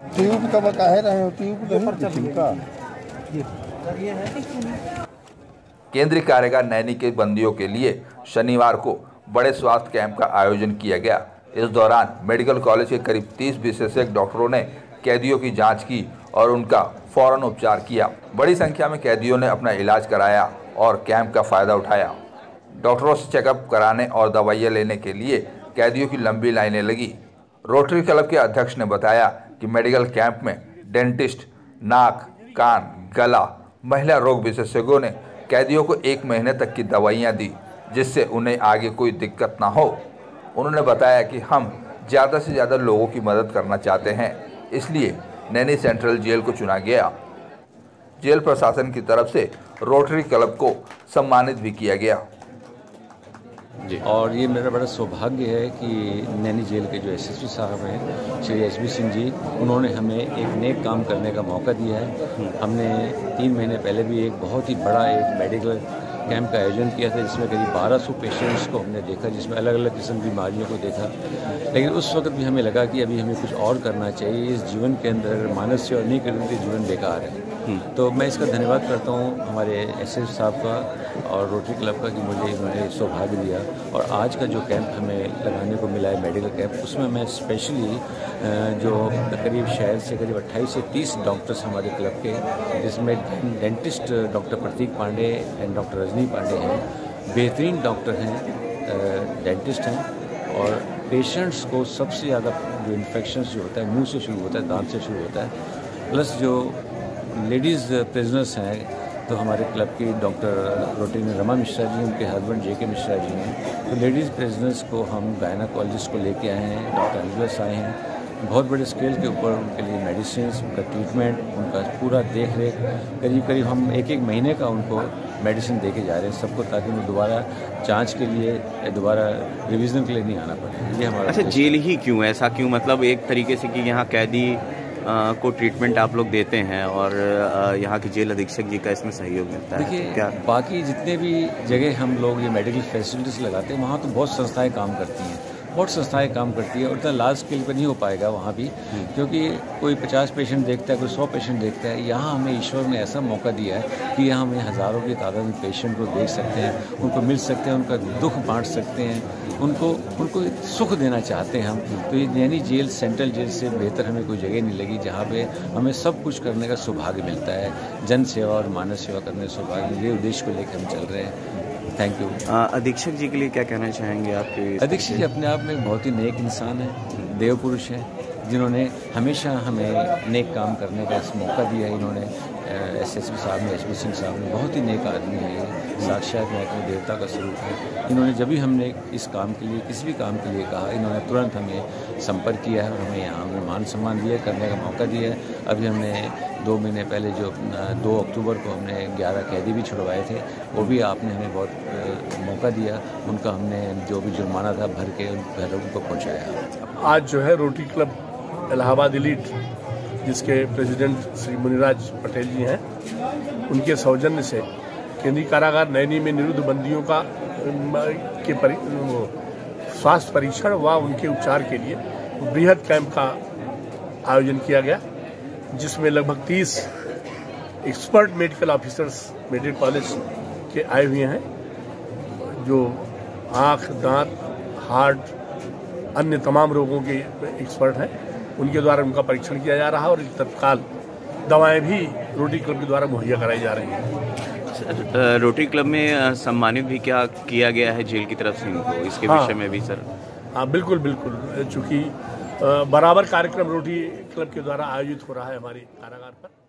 Tube का बकाहे रहे हो? ट्यूब नहीं छिलका केंद्रीय कारागार नैनी के बंदियों के लिए शनिवार को बड़े स्वास्थ्य कैंप का आयोजन किया गया। इस दौरान मेडिकल कॉलेज के करीब 30 विशेषज्ञ डॉक्टरों ने कैदियों की जाँच की और उनका फ़ौरन उपचार किया। बड़ी संख्या में कैदियों ने अपना इलाज कराया और कैंप का फ़ायदा उठाया। डॉक्टरों से चेकअप कराने और दवाइयाँ लेने के लिए कैदियों की लंबी लाइनें लगी। रोटरी क्लब के अध्यक्ष ने बताया कि मेडिकल कैंप में डेंटिस्ट, नाक, कान, गला, महिला रोग विशेषज्ञों ने कैदियों को एक महीने तक की दवाइयाँ दी, जिससे उन्हें आगे कोई दिक्कत ना हो। उन्होंने बताया कि हम ज़्यादा से ज़्यादा लोगों की मदद करना चाहते हैं, इसलिए नैनी सेंट्रल जेल को चुना गया। जेल प्रशासन की तरफ़ से रोटरी क्लब को सम्मानित भी किया गया। और ये मेरा बड़ा सौभाग्य है कि नैनी जेल के जो एसएसपी साहब हैं, श्री एस बी सिंह जी, उन्होंने हमें एक नेक काम करने का मौका दिया है। हमने तीन महीने पहले भी एक बहुत ही बड़ा एक मेडिकल कैंप का आयोजन किया था जिसमें करीब 1200 पेशेंट्स को हमने देखा जिसमें अलग अलग किस्म की बीमारियों को देखा। लेकिन उस वक्त भी हमें लगा कि अभी हमें कुछ और करना चाहिए। इस जीवन के अंदर मानस सेवा नहीं करेंगे तो जीवन बेकार है। तो मैं इसका धन्यवाद करता हूँ हमारे एस साहब का और रोटरी क्लब का कि मुझे इन्होंने सौभाग्य दिया। और आज का जो कैंप हमें लगाने को मिला है मेडिकल कैंप उसमें मैं स्पेशली जो करीब शहर से करीब 28 से 30 डॉक्टर्स हमारे क्लब के जिसमें dentist doctor Prateek Pandey and doctor Rajni Pandey हैं। बेहतरीन डॉक्टर हैं डेंटिस्ट हैं और पेशेंट्स को सबसे ज़्यादा जो इन्फेक्शन जो होता है, मुँह से शुरू होता है, दांत से शुरू होता है, प्लस जो लेडीज़ प्रिजनर्स हैं तो हमारे क्लब की डॉक्टर रोटीन रमा मिश्रा जी, उनके हस्बैंड जे के मिश्रा जी हैं। तो लेडीज़ प्रिजनर्स को हम गायनाकोलॉजिस्ट को लेके आए हैं, डॉक्टर एल्वस आए हैं। बहुत बड़े स्केल के ऊपर उनके लिए मेडिसिन उनका ट्रीटमेंट उनका पूरा देख रेख करीब करीब हम एक एक महीने का उनको मेडिसिन दे के जा रहे हैं सबको ताकि उन्हें दोबारा जाँच के लिए या दोबारा रिवीजन के लिए नहीं आना पड़े। ये हमारा अच्छा जेल ही। क्यों ऐसा क्यों? मतलब एक तरीके से कि यहाँ कैदी को ट्रीटमेंट आप लोग देते हैं और यहाँ के जेल अधीक्षक जी का इसमें सहयोग मिलता है। देखिए क्या? बाकी जितने भी जगह हम लोग ये मेडिकल फैसिलिटीज़ लगाते हैं वहाँ तो बहुत संस्थाएँ काम करती हैं। बहुत संस्थाएँ काम करती है और इतना लार्ज स्केल पर नहीं हो पाएगा वहाँ भी क्योंकि कोई पचास पेशेंट देखता है कोई सौ पेशेंट देखता है यहाँ हमें ईश्वर ने ऐसा मौका दिया है कि यहाँ हमें हज़ारों की तादाद में पेशेंट को देख सकते हैं उनको मिल सकते हैं उनका दुख बांट सकते हैं उनको उनको सुख देना चाहते हैं हम। तो ये नैनी जेल सेंट्रल जेल से बेहतर हमें कोई जगह नहीं लगी जहाँ पे हमें सब कुछ करने का सौभाग्य मिलता है। जन सेवा और मानव सेवा करने का सौभाग्य ये उद्देश्य को लेकर हम चल रहे हैं। थैंक यू अधीक्षक जी के लिए क्या कहना चाहेंगे आपके अधीक्षक जी अपने आप में बहुत ही नेक इंसान है देव पुरुष हैं जिन्होंने हमेशा हमें नेक काम करने का मौका दिया है। इन्होंने एस एस पी साहब ने एच पी सिंह साहब ने बहुत ही नेक आदमी है साक्षात महत्व देवता का स्वरूप है। इन्होंने जब भी हमने इस काम के लिए किसी भी काम के लिए कहा इन्होंने तुरंत हमें संपर्क किया है और हमें यहाँ हमें मान सम्मान दिया करने का मौका दिया है। अभी हमने दो महीने पहले जो दो अक्टूबर को हमने ग्यारह कैदी भी छुड़वाए थे वो भी आपने हमें बहुत मौका दिया। उनका हमने जो भी जुर्माना था भर के उन घरों को पहुँचाया। आज जो है रोटी क्लब इलाहाबाद इलीट जिसके प्रेसिडेंट श्री मुनिराज पटेल जी हैं उनके सौजन्य से केंद्रीय कारागार नैनी में निरुद्ध बंदियों का के परि, स्वास्थ्य परीक्षण व उनके उपचार के लिए बृहद कैंप का आयोजन किया गया। जिसमें लगभग 30 expert medical officers medical college के आए हुए हैं जो आँख दांत हार्ट अन्य तमाम रोगों के एक्सपर्ट हैं। उनके द्वारा उनका परीक्षण किया जा रहा है और तत्काल दवाएँ भी रोटी क्लब के द्वारा मुहैया कराई जा रही हैं। रोटरी क्लब में सम्मानित भी क्या किया गया है जेल की तरफ़ से इनको? इसके हाँ, विषय में भी सर। हाँ बिल्कुल बिल्कुल। चूँकि बराबर कार्यक्रम रोटी क्लब के द्वारा आयोजित हो रहा है हमारी कारागार पर।